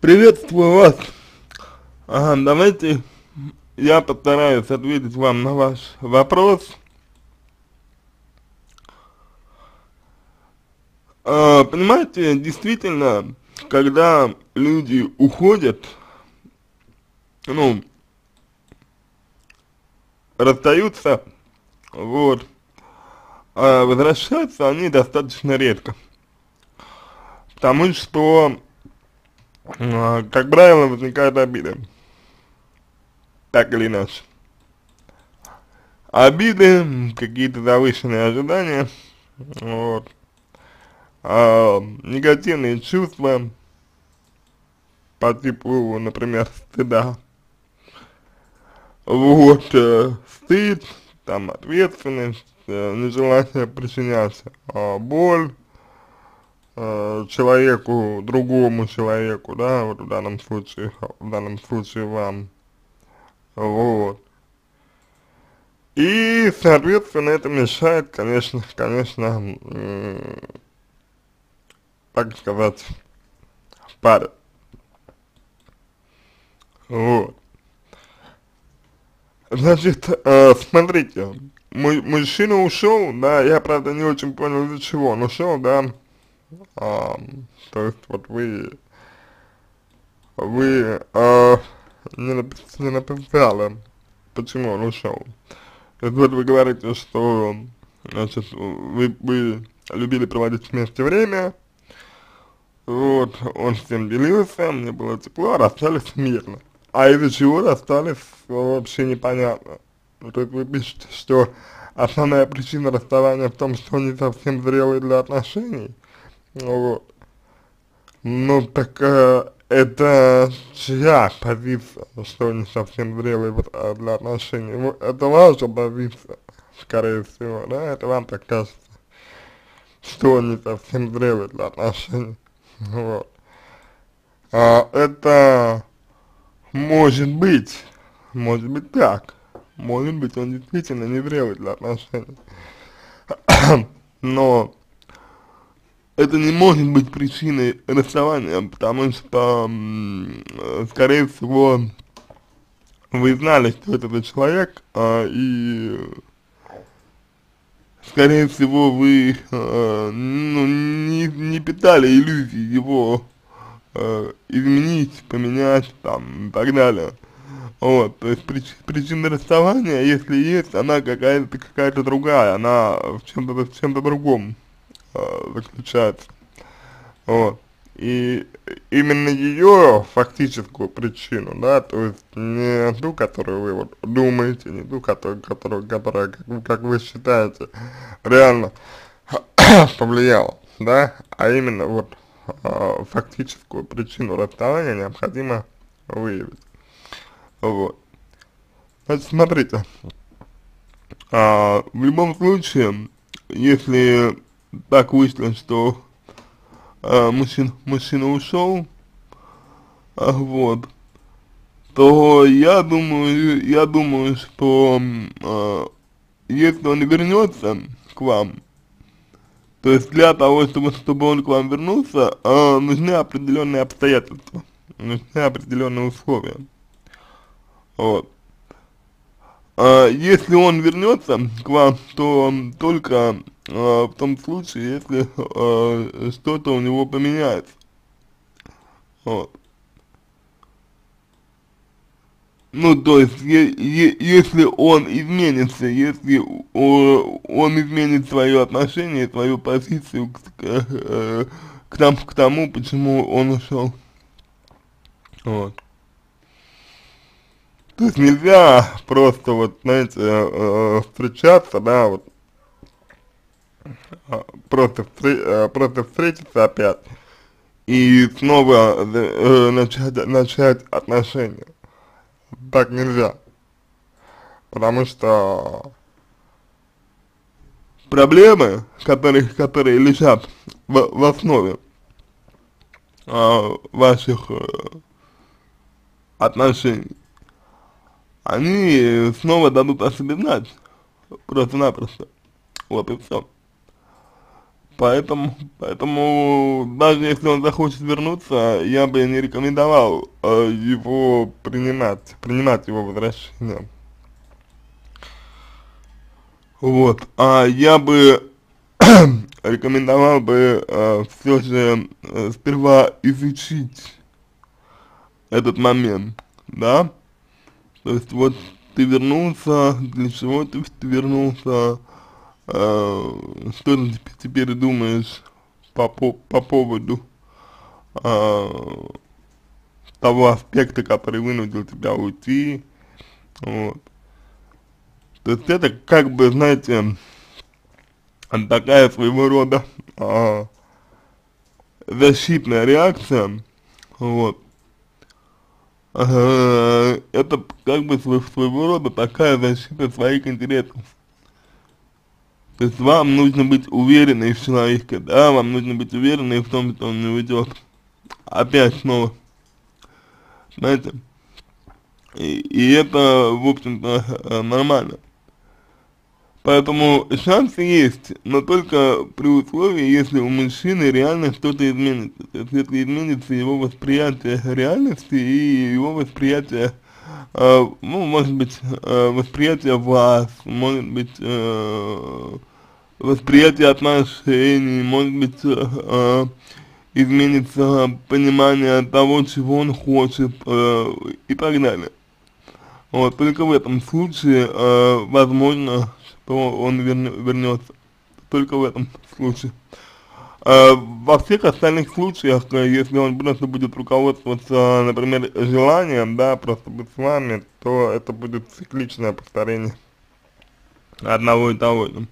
Приветствую вас. Ага, давайте я постараюсь ответить вам на ваш вопрос. А, понимаете, действительно, когда люди уходят, ну, расстаются, вот, а возвращаются они достаточно редко. Потому что, как правило, возникает обида. Так или иначе. Обиды, какие-то завышенные ожидания, вот, а, негативные чувства по типу, например, стыда. Вот, э, стыд, там ответственность, э, нежелание причинять э, боль э, человеку, другому человеку, да, вот в данном случае, в данном случае вам, вот. И, соответственно, это мешает, конечно, конечно, так сказать, паре. Вот. Значит, э, смотрите, мужчина ушел, да, я, правда, не очень понял, из-за чего он ушел, да, а, то есть, вот вы, вы, а, не, напис, не написали, почему он ушел. То есть, вот вы говорите, что, значит, вы, вы любили проводить вместе время, вот, он с тем делился, мне было тепло, расстались мирно. А из-за чего расстались, вообще непонятно. Ну, то есть вы пишете, что основная причина расставания в том, что не совсем зрелый для отношений. Вот. Ну, так э, это чья позиция, что он не совсем зрелый э, для отношений? Ну, это ваша позиция, скорее всего, да? Это вам так кажется, что не совсем зрелый для отношений. Вот. А, это может быть, может быть так. Может быть, он действительно не зрелый для отношений. Но это не может быть причиной расставания, потому что, скорее всего, вы знали, что это за человек, а, и, скорее всего, вы а, ну, не, не питали иллюзий его э, изменить, поменять, там, и так далее. Вот, то есть прич, причина расставания, если есть, она какая-то какая-то другая, она в чем-то в чем-то другом э, заключается. Вот. И именно ее фактическую причину, да, то есть не ту, которую вы вот думаете, не ту, которую, которую, которая, как, как вы считаете, реально повлияла, да, а именно вот э, фактическую причину расставания необходимо выявить. Вот. Значит, смотрите, а, в любом случае, если так вышло, что а, мужчина, мужчина ушел, а, вот, то я думаю, я думаю, что а, если он вернется к вам, то есть для того, чтобы, чтобы он к вам вернулся, э, нужны определенные обстоятельства, нужны определенные условия. Вот. А если он вернется к вам, то только в том случае, если а, что-то у него поменяется. Вот. Ну, то есть, если он изменится, если он изменит свое отношение, свою позицию к, к, э, к, там, к тому, почему он ушел. Вот. То есть нельзя просто вот, знаете, э, э встречаться, да, вот, а, просто, встр э, просто встретиться опять и снова э, начать, начать отношения так нельзя. Потому что проблемы, которые, которые лежат в, в основе а, ваших э, отношений, они снова дадут о себе знать, просто-напросто, вот и все. Поэтому, поэтому даже если он захочет вернуться, я бы не рекомендовал э, его принимать, принимать его возвращение. Вот, а я бы рекомендовал бы э, все же э, сперва изучить этот момент, да, то есть вот ты вернулся, для чего ты, ты вернулся, э, что ты теперь думаешь по, по, по поводу э, того аспекта, который вынудил тебя уйти, вот. То есть это как бы, знаете, такая своего рода а, защитная реакция, вот, а, это как бы своего рода такая защита своих интересов. То есть вам нужно быть уверенной в человеке, да, вам нужно быть уверенной в том, что он не уйдет. Опять снова. Знаете? И, и это, в общем-то, э, нормально. Поэтому шансы есть, но только при условии, если у мужчины реально что-то изменится. То есть, если изменится его восприятие реальности и его восприятие, э, ну, может быть, э, восприятие вас, может быть, э, восприятие отношений, может быть, э, изменится понимание того, чего он хочет э, и так далее. Вот, только в этом случае, э, возможно, то он верн, вернется. Только в этом случае. А, во всех остальных случаях, э, если он просто будет руководствоваться, например, желанием, да, просто быть с вами, то это будет цикличное повторение одного и того же.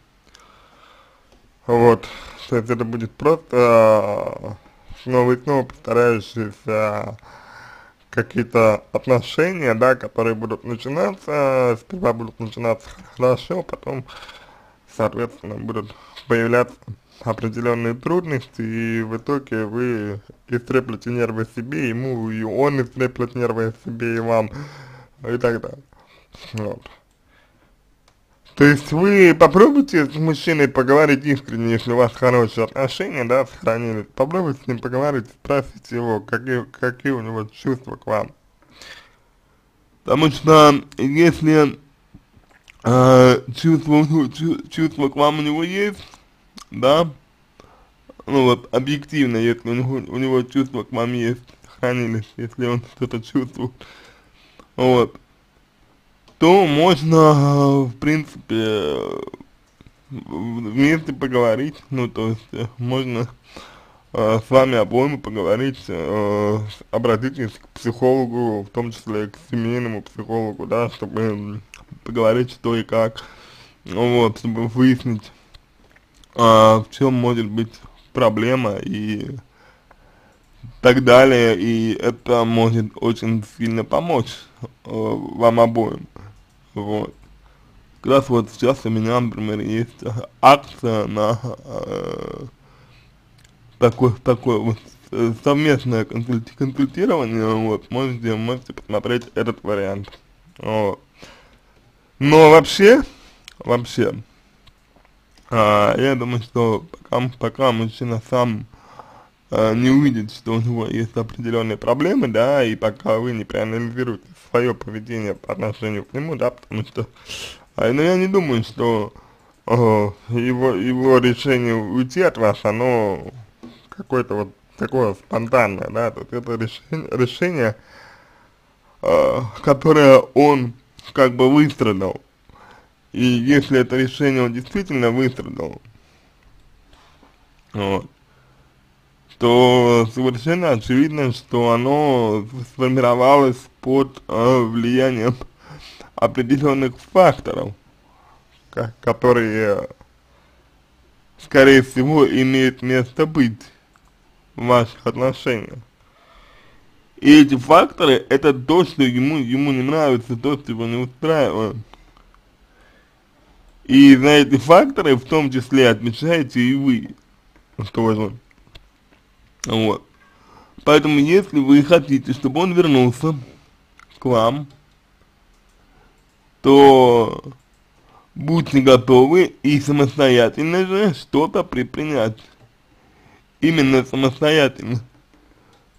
Вот, то есть это будет просто снова и снова повторяющиеся какие-то отношения, да, которые будут начинаться, сперва будут начинаться хорошо, потом, соответственно, будут появляться определенные трудности, и в итоге вы истреплете нервы себе, ему, и он истреплет нервы себе и вам, и так далее. Вот. То есть вы попробуйте с мужчиной поговорить искренне, если у вас хорошие отношения, да, сохранились. Попробуйте с ним поговорить, спросите его, какие, какие у него чувства к вам. Потому что если э, чувства, чувства к вам у него есть, да, ну вот, объективно, если у него, у него чувства к вам есть, сохранились, если он что-то чувствует, вот, то можно, в принципе, вместе поговорить, ну, то есть, э, можно э, с вами обоими поговорить, э, обратитесь к психологу, в том числе к семейному психологу, да, чтобы поговорить что и как, вот, чтобы выяснить, э, в чем может быть проблема и так далее, и это может очень сильно помочь э, вам обоим. Вот. Как раз вот сейчас у меня, например, есть акция на э, такое, такое вот э, совместное консульти консультирование, вот, можете, можете посмотреть этот вариант. Вот. Но вообще, вообще, а, я думаю, что пока, пока мужчина сам не увидит, что у него есть определенные проблемы, да, и пока вы не проанализируете свое поведение по отношению к нему, да, потому что, а, ну, я не думаю, что э, его, его решение уйти от вас, оно какое-то вот такое спонтанное, да, то есть это решение, решение э, которое он как бы выстрадал, и если это решение он действительно выстрадал, вот, то совершенно очевидно, что оно сформировалось под э, влиянием определенных факторов, которые, скорее всего, имеют место быть в ваших отношениях. И эти факторы, это то, что ему, ему не нравится, то, что его не устраивает. И на эти факторы в том числе отмечаете и вы тоже. Вот. Поэтому, если вы хотите, чтобы он вернулся к вам, то будьте готовы и самостоятельно же что-то предпринять именно самостоятельно.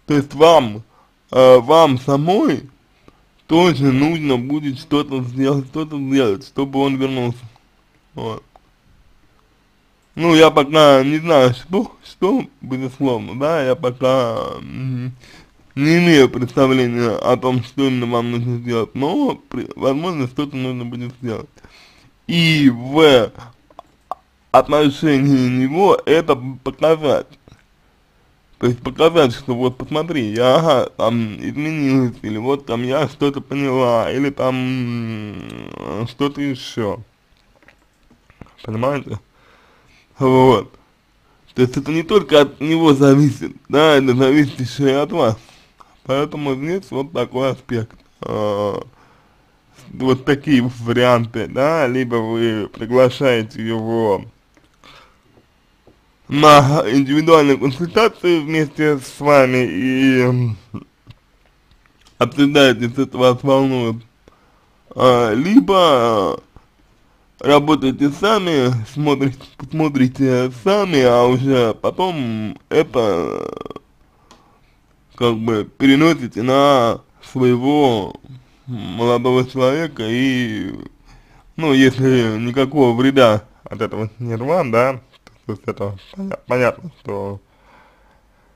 То есть вам, э, вам самой тоже нужно будет что-то сделать, что-то сделать, чтобы он вернулся. Вот. Ну, я пока не знаю, что, что, безусловно, да, я пока не имею представления о том, что именно вам нужно сделать, но, при, возможно, что-то нужно будет сделать. И в отношении него это показать. То есть показать, что вот посмотри, я ага, там изменилась, или вот там я что-то поняла, или там что-то еще. Понимаете? Вот. То есть это не только от него зависит, да, это зависит еще и от вас. Поэтому здесь вот такой аспект. А, вот такие варианты, да, либо вы приглашаете его на индивидуальную консультацию вместе с вами и обсуждаете, что вас волнует, а, либо работаете сами, смотрите, смотрите сами, а уже потом это как бы переносите на своего молодого человека и, ну, если никакого вреда от этого нет вам, да, то есть это поня понятно, что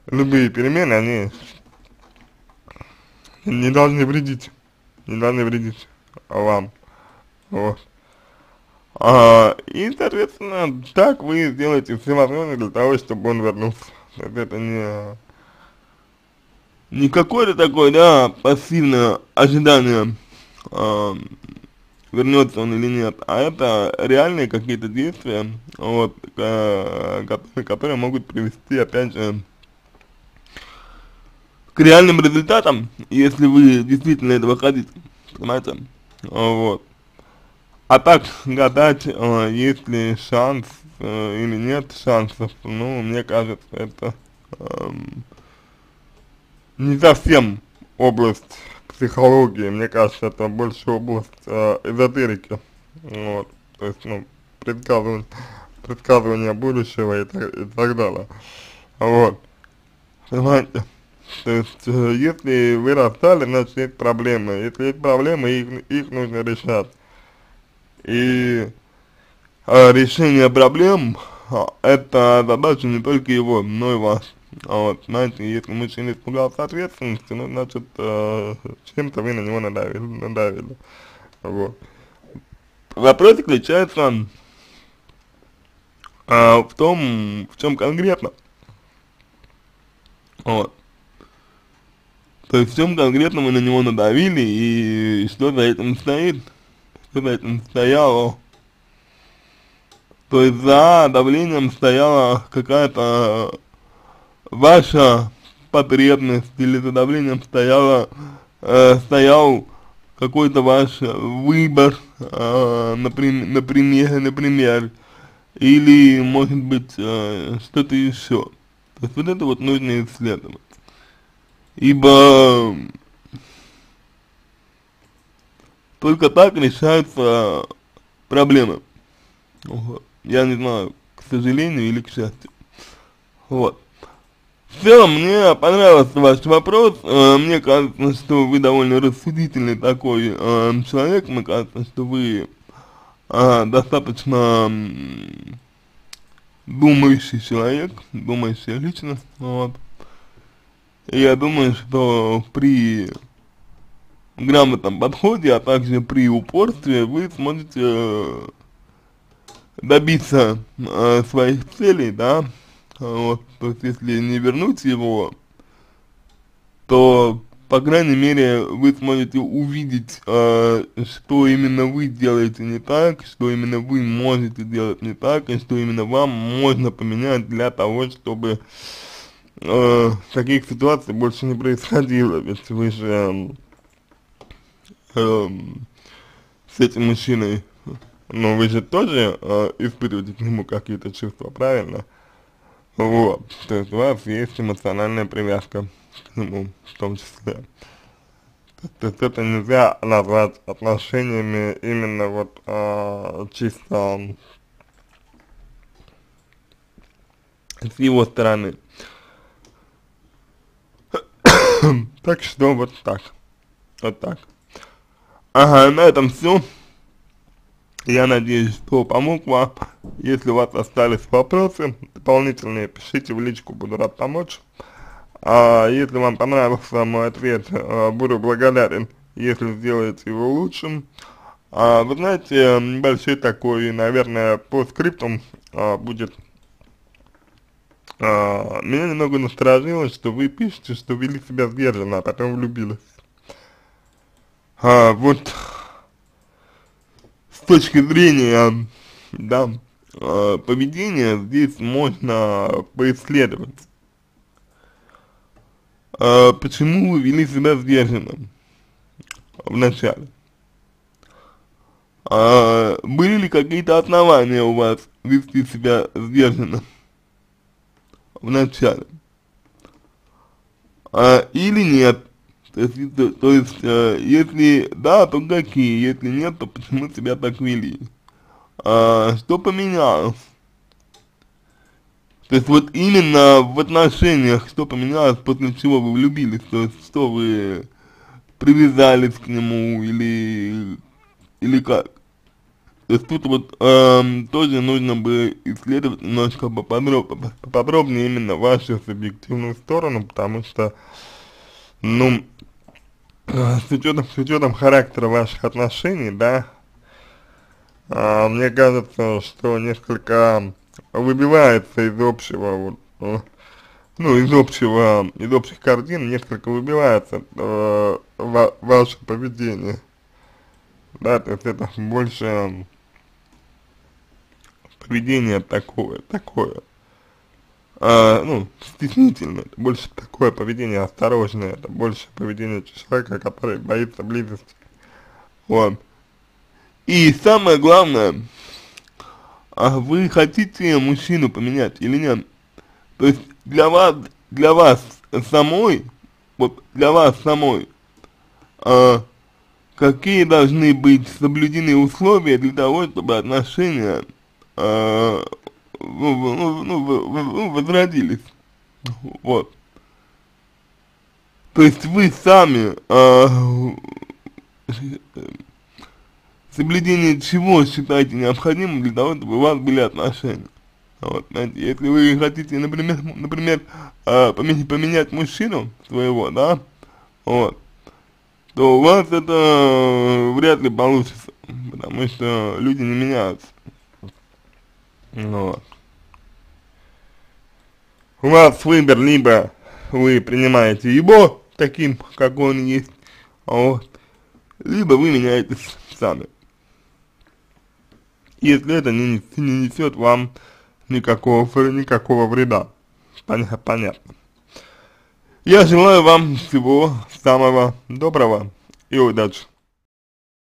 любые перемены, они не должны вредить, не должны вредить вам, вот. А, и, соответственно, так вы сделаете все возможное для того, чтобы он вернулся. Это не, не какое-то такое, да, пассивное ожидание, а, вернется он или нет, а это реальные какие-то действия, вот, которые, которые могут привести, опять же, к реальным результатам, если вы действительно этого хотите, понимаете, вот. А так гадать, э, есть ли шанс э, или нет шансов, ну, мне кажется, это э, не совсем область психологии, мне кажется, это больше область э, эзотерики, вот, то есть, ну, предсказывание, предсказывание будущего и так, и так далее, вот, понимаете, то есть, э, если вы расстались, значит, есть проблемы, если есть проблемы, их, их нужно решать, и э, решение проблем а, это задача не только его, но и вас. А вот, знаете, если мужчина испугался ответственности, ну, значит, э, чем-то вы на него надавили, надавили. Вот. Вопрос заключается э, в том, в чем конкретно. Вот. То есть в чем конкретно вы на него надавили и что за этим стоит этим стояло. То есть за давлением стояла какая-то ваша потребность или за давлением стояла, э, стоял какой-то ваш выбор, э, например, например, например, или может быть э, что-то еще. То есть вот это вот нужно исследовать. Ибо только так решаются проблемы. Вот. Я не знаю, к сожалению или к счастью. Вот. Все, мне понравился ваш вопрос. Э, мне кажется, что вы довольно рассудительный такой э, человек. Мне кажется, что вы э, достаточно думающий человек, думающая личность. Вот. Я думаю, что при грамотном подходе, а также при упорстве вы сможете э, добиться э, своих целей, да, вот, то есть если не вернуть его, то, по крайней мере, вы сможете увидеть, э, что именно вы делаете не так, что именно вы можете делать не так, и что именно вам можно поменять для того, чтобы э, таких ситуаций больше не происходило, ведь вы же эм, с этим мужчиной, но вы же тоже э, испытываете к нему какие-то чувства, правильно? Вот, то есть у вас есть эмоциональная привязка к нему в том числе. То есть это нельзя назвать отношениями именно вот э, чисто с его стороны. так что вот так, вот так. Ага, на этом все. Я надеюсь, что помог вам. Если у вас остались вопросы дополнительные, пишите в личку, буду рад помочь. А если вам понравился мой ответ, а, буду благодарен, если сделаете его лучшим. А, вы знаете, небольшой такой, наверное, по скриптам а, будет. А, меня немного насторожило, что вы пишете, что вели себя сдержанно, а потом влюбились. А, вот с точки зрения, да, э, поведения здесь можно поисследовать. Э, почему вы вели себя сдержанно в начале? Э, были ли какие-то основания у вас вести себя сдержанно в начале? Э, или нет? То есть, то, то есть э, если да, то какие, если нет, то почему себя так вели? А, что поменялось? То есть вот именно в отношениях, что поменялось, после чего вы влюбились, то есть что вы привязались к нему или, или как? То есть тут вот эм, тоже нужно бы исследовать немножко поподробнее, поподробнее именно вашу субъективную сторону, потому что, ну, с учетом, с учетом характера ваших отношений, да, а, мне кажется, что несколько выбивается из общего, вот, ну, из общего, из общих картин несколько выбивается э, ва ваше поведение, да, то есть это больше поведение такое, такое, а, ну, стеснительно, это больше такое поведение осторожное, это больше поведение человека, который боится близости. Вот. И самое главное, а вы хотите мужчину поменять или нет? То есть для вас, для вас самой, вот для вас самой, а, какие должны быть соблюдены условия для того, чтобы отношения а, ну, ну, ну, ну, возродились. Вот. То есть вы сами э, соблюдение чего считаете необходимым для того, чтобы у вас были отношения. Вот, знаете, если вы хотите, например, например, э, поменять, поменять мужчину своего, да, вот, то у вас это вряд ли получится, потому что люди не меняются. Вот у вас выбор, либо вы принимаете его таким, как он есть, вот, либо вы меняетесь сами. Если это не, не несет вам никакого, никакого вреда. Понятно. Я желаю вам всего самого доброго и удачи.